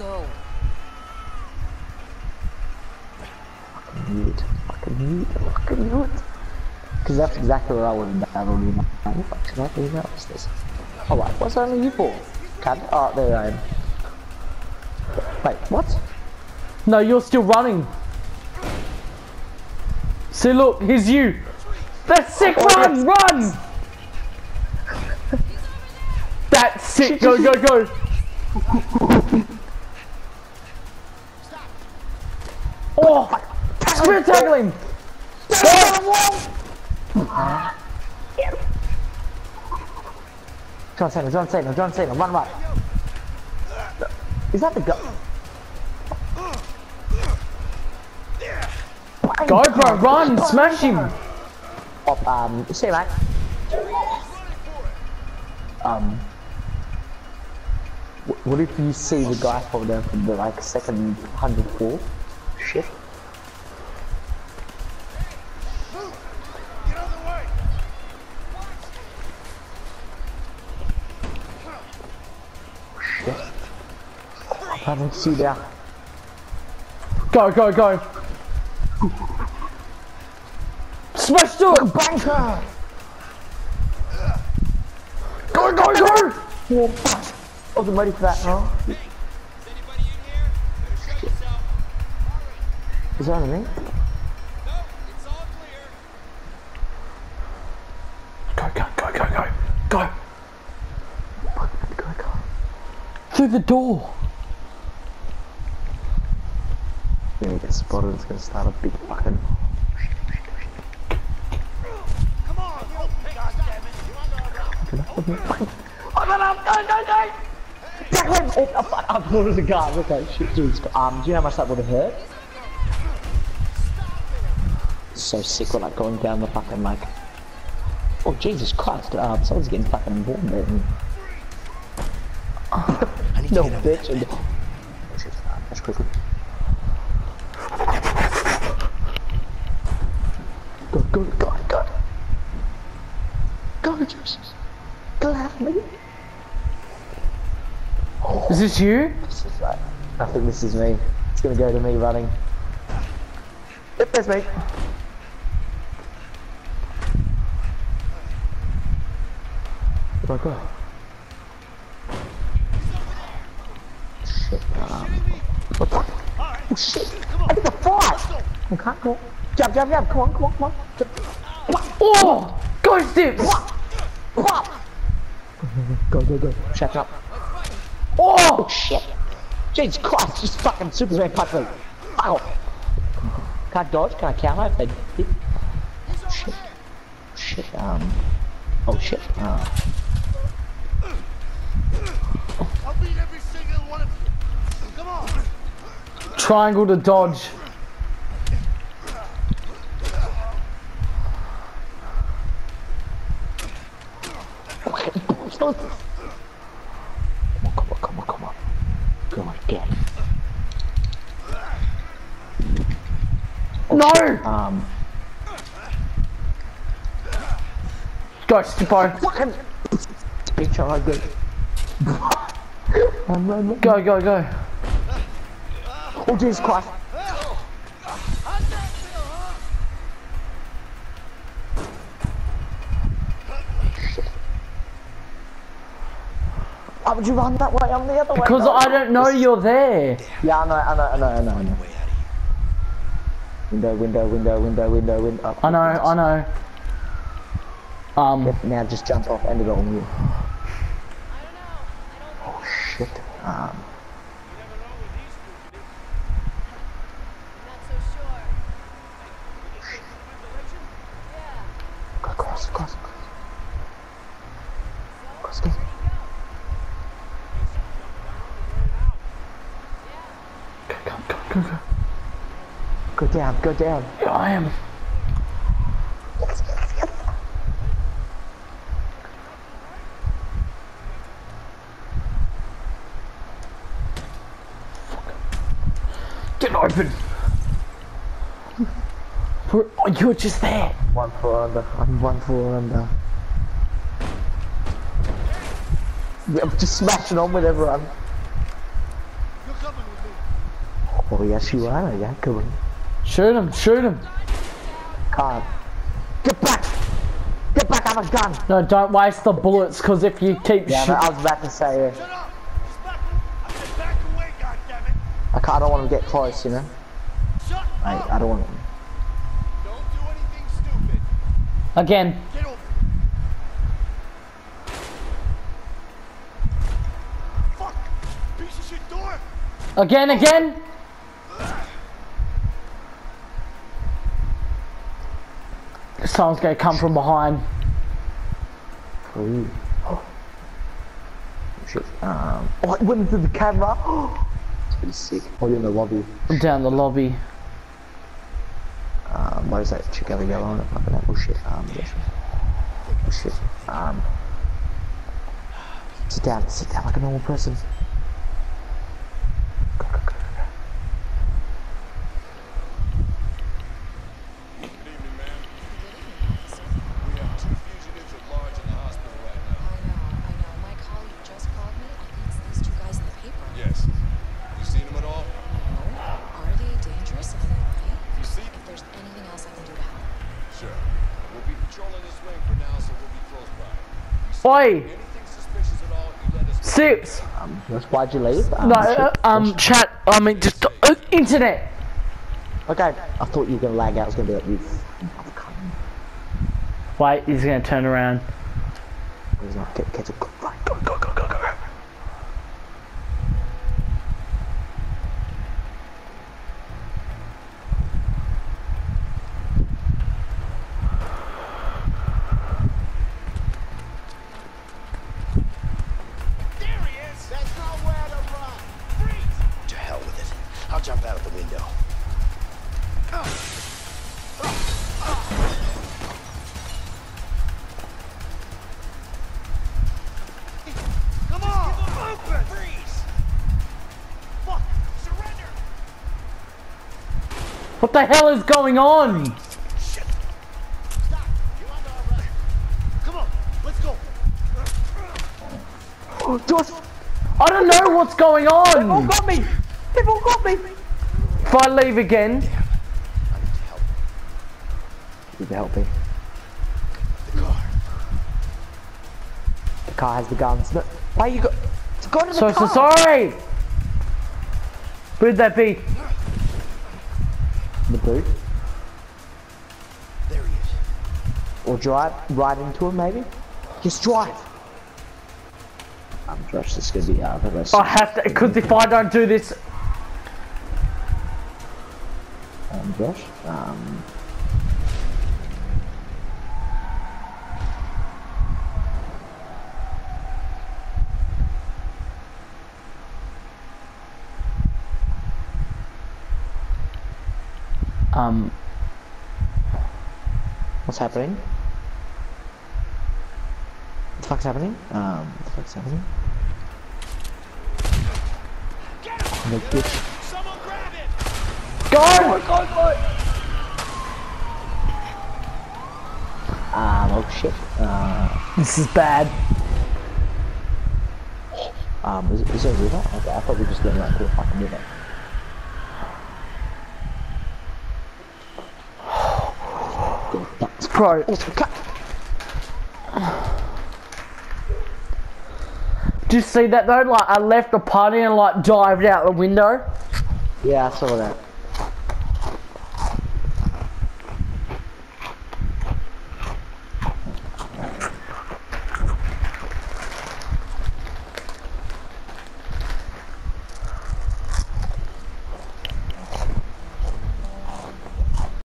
Go. Knew it. Fucking it. Fucking knew it. Because that's exactly what I would have on. What the fuck I do now? What's this? Alright, what's only you for? Cat? Oh, there I am. Wait, what? No, you're still running. See, look, here's you. That's sick. Oh, Run, run. That's sick. Go, go, go. Oh, spirit tackle him. Yeah. John Cena, John Cena, John Cena, run right. Is that the guy? Go, bro, run, smash him. Oh, um, see, mate. Um, what if you see the guy fall down from the like second hundred floor? Shit. Get out of the way! Shit. I can't see there. Go, go, go. Smash to it. Banker! Go, go, go. Oh, Oh, wasn't ready for that, no? Is anybody in here? Better show yourself. Is that on me? No, it's all clear. Go, go, go, go, go. Go. Go, go. Through the door. When he gets spotted, it's gonna start a big fucking. Come on, you god damn it. Oh, no, no, go, go, go! Him! Oh, I I it was a guy. Okay, shit, dude. Um, do you know how much that would have hurt? So sick when like going down the fucking like. Oh Jesus Christ! Um, someone's getting fucking warm there. no bitch. And... Oh, shit, uh, that's quickly. Go, go, go, go! Go, Jesus! Glad me! Is this you? This is right. I think this is me. It's gonna go to me running. Yep, that's me. Where'd I go? Shit, um... What the? Oh shit! I did a fight! I can't go. Jump, jump, jump! Come on, come on, come on! Jump. Oh, ghost dips. Go, go, go! Shut up! Oh, Shit! Jesus Christ! Just fucking Superman punch me! Ow! Can I dodge? Can I counter if they hit? Shit. Shit, um... Oh shit, uh... I'll beat every single one of you. Come on. triangle to dodge. Come on, come on, come on, come on. Come on, get it. No, Um... ghost bro. Fucking... Bitch, I like it. Go, go, go. Oh, Jesus Christ! How's that feel, huh? Why would you run that way? I'm the other way. Because. I don't know you're there. Yeah, I know, I know, I know, I know, I know. Window, window, window, window, window, window. Up, I know, I know. Um, Yep, now just jump off, end it on you. Oh shit. Um, Not so sure. go across, across, across. Across, go. go, go, go, go, go. Go down, go down. Yeah, I am. Yes, yes, yes. Get open. Oh, you're just there. One floor under. I'm one floor under. I'm just smashing on with everyone. You're coming with me. Oh yes you are, yeah, come on. Shoot him, shoot him. Can't. Get back! Get back, I have a gun! No, don't waste the bullets, because if you keep Yeah, shooting... I was about to say, Shut up. Back. I back away. I, can't, I don't want to get close, you know? Shut I, up. I don't want Don't do anything stupid. Again. Get over. Fuck. Piece of shit door. Again, again. Someone's gonna come from behind. Ooh. Oh. Shit. Um, oh, it went into the camera. it's pretty sick. Probably in the lobby. I'm Down the lobby. Um, what is that chick over yellow on it? Fucking that bullshit. Um, yes. Oh shit. Um, sit down, sit down like a normal person. Go, go, go, go, go. Good evening, ma'am. We have two fugitives at large in the hospital right now. I know, I know. My colleague just called me. I think it's these two guys in the paper. Yes. You seen them at all? No. Are they dangerous in any way? If you see, If there's anything else I can do to help. sure. We'll be patrolling this wing for now, so we'll be close by. You see Oi! anything suspicious at all, you let us know. Sips. Um, that's why'd you leave? Um, No, uh, um, chat. I mean, just uh, internet. Okay, I thought you were gonna lag out. I was gonna be like, you. Wait, he's gonna turn around. He's not get get a What the hell is going on? Shit. Stop. You're under arrest. Come on. Let's go. Josh, I don't know what's going on. got me. People got me. If I leave again, I need to help. You can help me. The car. The car has the guns. No, why you go? Go to the so car. so sorry. Who'd that be? The boot. There he is. Or drive right into him, maybe. Just drive. Um, Josh, this is gonna be uh, the rest. I have to, because if I don't do this, Um, Josh. Um. Um, What's happening? What the fuck's happening? Um, what the fuck's happening? Get him. Bitch. Someone grab him. go! Um, oh shit. Uh, This is bad. um, is, is there a river? Okay, I thought we were just going right to the fucking river. That's Bro, also cut. did you see that though? Like, I left the party and like dived out the window. Yeah, I saw that.